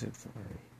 said Ferrari.